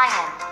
Lion.